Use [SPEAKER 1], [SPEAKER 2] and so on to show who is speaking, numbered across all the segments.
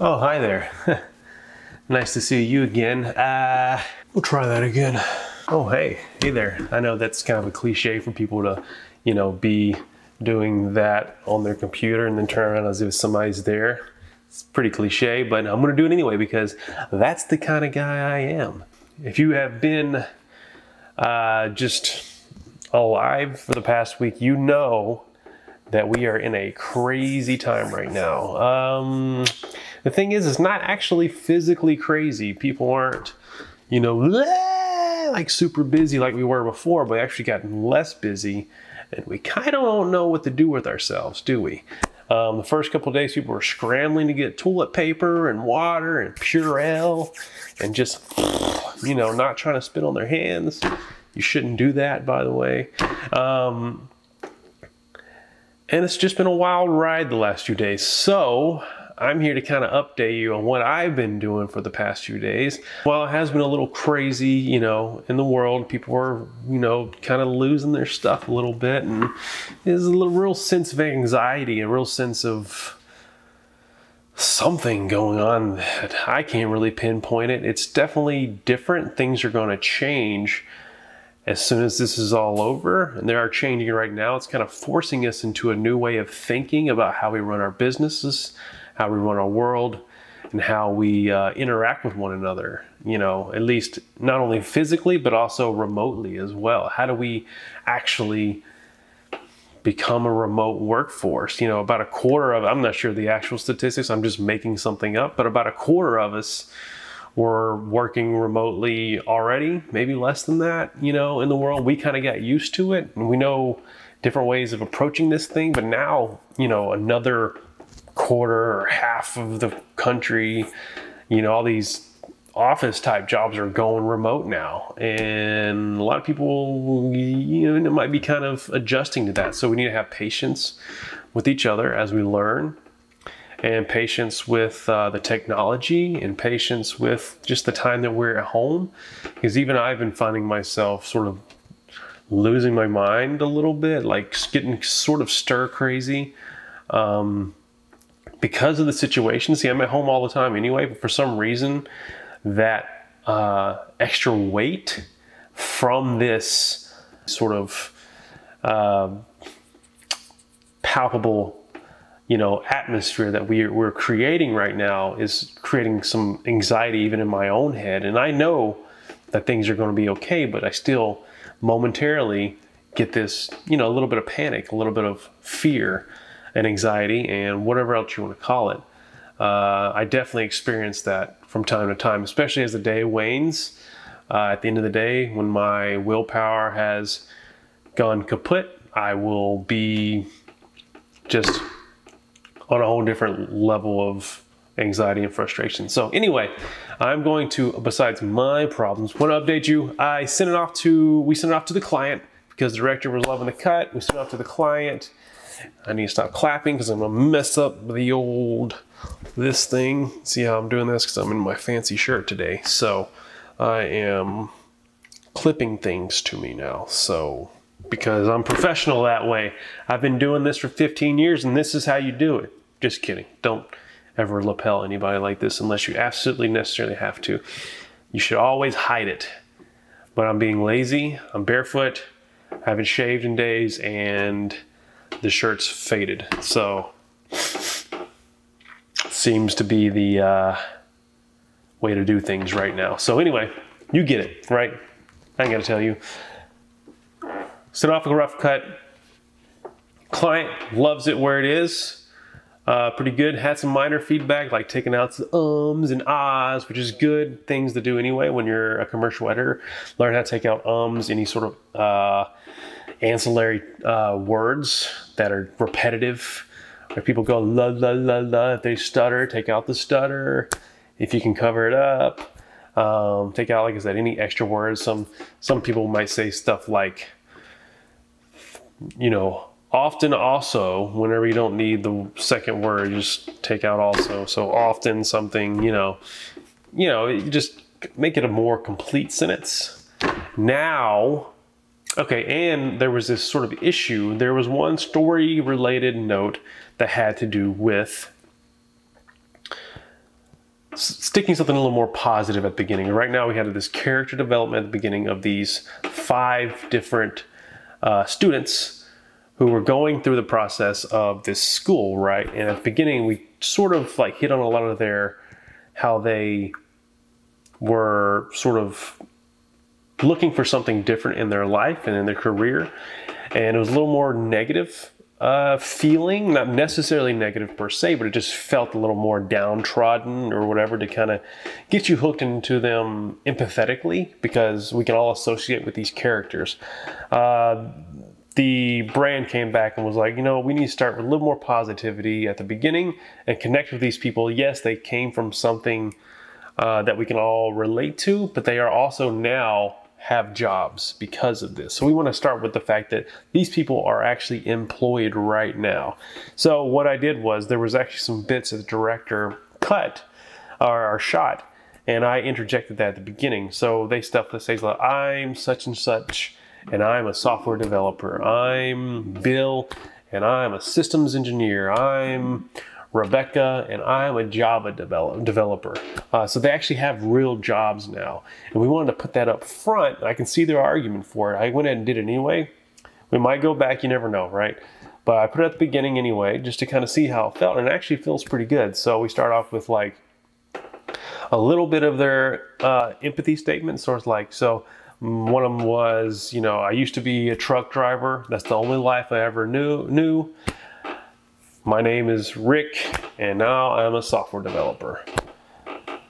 [SPEAKER 1] Oh, hi there. nice to see you again. Uh, we'll try that again. Oh, hey, hey there. I know that's kind of a cliche for people to, you know, be doing that on their computer and then turn around as if somebody's there. It's pretty cliche, but I'm going to do it anyway because that's the kind of guy I am. If you have been uh, just alive for the past week, you know that we are in a crazy time right now. Um, the thing is, it's not actually physically crazy. People aren't, you know, like super busy like we were before, but actually gotten less busy. And we kind of don't know what to do with ourselves, do we? Um, the first couple days, people were scrambling to get toilet paper and water and Purell and just, you know, not trying to spit on their hands. You shouldn't do that, by the way. Um, and it's just been a wild ride the last few days. So I'm here to kind of update you on what I've been doing for the past few days. While it has been a little crazy, you know, in the world, people are, you know, kind of losing their stuff a little bit. And there's a little real sense of anxiety, a real sense of something going on that I can't really pinpoint it. It's definitely different. Things are going to change as soon as this is all over, and they are changing right now, it's kind of forcing us into a new way of thinking about how we run our businesses, how we run our world, and how we uh, interact with one another. You know, at least not only physically, but also remotely as well. How do we actually become a remote workforce? You know, about a quarter of, I'm not sure the actual statistics, I'm just making something up, but about a quarter of us were working remotely already, maybe less than that, you know, in the world. We kind of got used to it and we know different ways of approaching this thing, but now, you know, another quarter or half of the country, you know, all these office type jobs are going remote now. And a lot of people, you know, might be kind of adjusting to that. So we need to have patience with each other as we learn and patience with uh, the technology and patience with just the time that we're at home. Because even I've been finding myself sort of losing my mind a little bit, like getting sort of stir crazy. Um, because of the situation, see, I'm at home all the time anyway, but for some reason, that uh, extra weight from this sort of uh, palpable you know atmosphere that we, we're creating right now is creating some anxiety even in my own head. And i know that things are going to be okay but i still momentarily get this you know a little bit of panic a little bit of fear and anxiety and whatever else you want to call it uh, i definitely experience that from time to time especially as the day wanes uh, at the end of the day when my willpower has gone kaput i will be just on a whole different level of anxiety and frustration. So anyway, I'm going to, besides my problems, want to update you. I sent it off to, we sent it off to the client because the director was loving the cut. We sent it off to the client. I need to stop clapping because I'm gonna mess up the old, this thing. See how I'm doing this? Because I'm in my fancy shirt today. So I am clipping things to me now. So because I'm professional that way. I've been doing this for 15 years and this is how you do it. Just kidding. Don't ever lapel anybody like this unless you absolutely necessarily have to. You should always hide it. But I'm being lazy, I'm barefoot, I haven't shaved in days, and the shirt's faded. So, seems to be the uh, way to do things right now. So, anyway, you get it, right? I gotta tell you. A rough cut. Client loves it where it is uh, pretty good. Had some minor feedback, like taking out the ums and ahs, which is good things to do anyway when you're a commercial editor. Learn how to take out ums, any sort of uh, ancillary uh, words that are repetitive. Where people go la la la la, if they stutter, take out the stutter. If you can cover it up, um, take out, like I said, any extra words. Some some people might say stuff like, you know, often also whenever you don't need the second word just take out also so often something you know you know you just make it a more complete sentence now okay and there was this sort of issue there was one story related note that had to do with sticking something a little more positive at the beginning. Right now, we had this character development at the beginning of these five different uh, students who were going through the process of this school, right? And at the beginning, we sort of like hit on a lot of their how they were sort of looking for something different in their life and in their career. And it was a little more negative uh, feeling, not necessarily negative per se, but it just felt a little more downtrodden or whatever to kind of get you hooked into them empathetically because we can all associate with these characters. Uh, the brand came back and was like, you know, we need to start with a little more positivity at the beginning and connect with these people. Yes, they came from something uh, that we can all relate to, but they are also now have jobs because of this. So we want to start with the fact that these people are actually employed right now. So what I did was there was actually some bits that the director cut or, or shot and I interjected that at the beginning. So they stuff that says like, I'm such and such and I'm a software developer. I'm Bill and I'm a systems engineer. I'm Rebecca, and I'm a Java develop, developer. Uh, so they actually have real jobs now. And we wanted to put that up front. I can see their argument for it. I went ahead and did it anyway. We might go back, you never know, right? But I put it at the beginning anyway, just to kind of see how it felt. And it actually feels pretty good. So we start off with like a little bit of their uh, empathy statement. So it's like, so one of them was, you know, I used to be a truck driver. That's the only life I ever knew. knew. My name is Rick, and now I'm a software developer.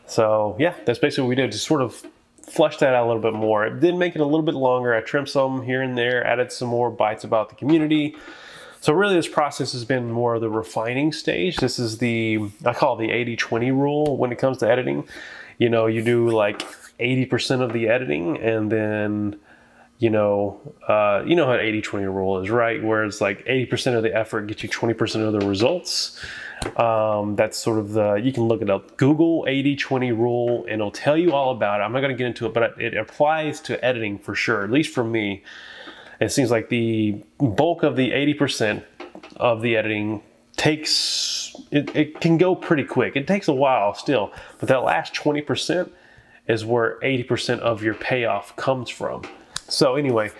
[SPEAKER 1] So yeah, that's basically what we did. Just sort of flesh that out a little bit more. It did make it a little bit longer. I trimmed some here and there, added some more bites about the community. So really this process has been more of the refining stage. This is the, I call it the 80-20 rule when it comes to editing. You know, you do like 80% of the editing and then you know, uh, you know how 80-20 rule is, right? Where it's like 80% of the effort gets you 20% of the results. Um, that's sort of the, you can look it up. Google 80-20 rule and it'll tell you all about it. I'm not going to get into it, but it applies to editing for sure, at least for me. It seems like the bulk of the 80% of the editing takes, it, it can go pretty quick. It takes a while still, but that last 20% is where 80% of your payoff comes from. So anyway,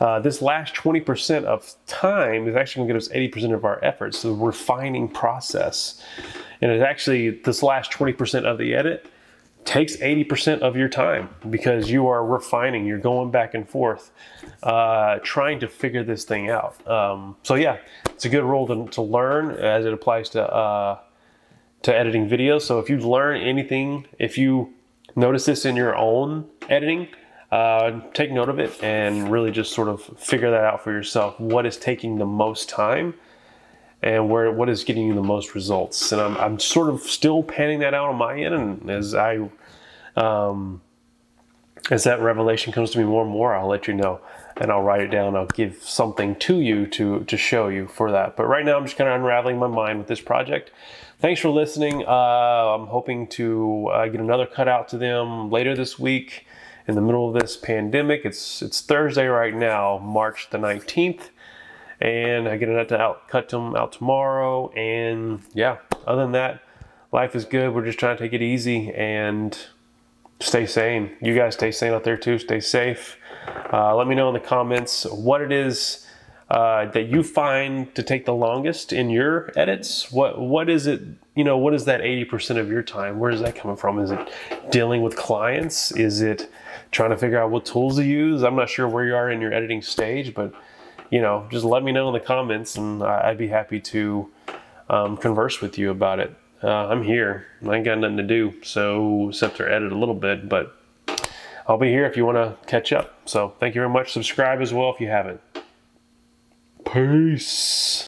[SPEAKER 1] uh, this last 20% of time is actually going to give us 80% of our efforts, the refining process. And it's actually this last 20% of the edit takes 80% of your time because you are refining, you're going back and forth, uh, trying to figure this thing out. Um, so yeah, it's a good rule to, to learn as it applies to, uh, to editing videos. So if you learn anything, if you notice this in your own editing, uh, take note of it and really just sort of figure that out for yourself. What is taking the most time and where what is getting you the most results? And I'm, I'm sort of still panning that out on my end. And as I um, as that revelation comes to me more and more, I'll let you know and I'll write it down. I'll give something to you to to show you for that. But right now, I'm just kind of unraveling my mind with this project. Thanks for listening. Uh, I'm hoping to uh, get another cutout to them later this week in the middle of this pandemic. It's it's Thursday right now, March the 19th, and I get it to out cut them out tomorrow. And yeah, other than that, life is good. We're just trying to take it easy and stay sane. You guys stay sane out there too. Stay safe. Uh, let me know in the comments what it is uh, that you find to take the longest in your edits. What what is it? You know, what is that 80% of your time? Where is that coming from? Is it dealing with clients? Is it trying to figure out what tools to use. I'm not sure where you are in your editing stage, but you know, just let me know in the comments, and I'd be happy to um, converse with you about it. Uh, I'm here. I ain't got nothing to do, so except to edit a little bit, but I'll be here if you want to catch up. So thank you very much. Subscribe as well if you haven't. Peace.